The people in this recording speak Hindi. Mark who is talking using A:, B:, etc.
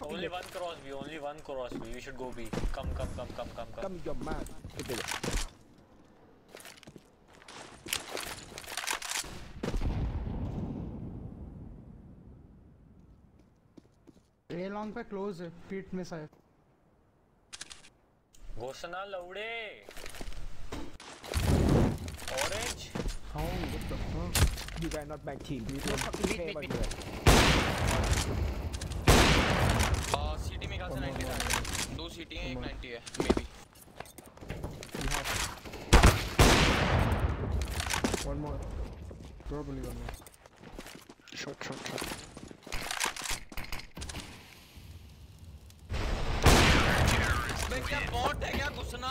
A: Only one cross B, only one cross B. You should go B. Come, come, come, come, come, come.
B: Come, you're mad. Get there.
C: A long pay close है पीट में शायद
A: घोषणा लौड़े
B: You guys not my team. You don't fucking care about
D: mid.
B: that.
D: City में कहाँ से 90 था दो सिटी हैं एक 90 है बी
C: One more. Probably one more.
E: Shot, shot, shot.
D: क्या बॉट है क्या घुसना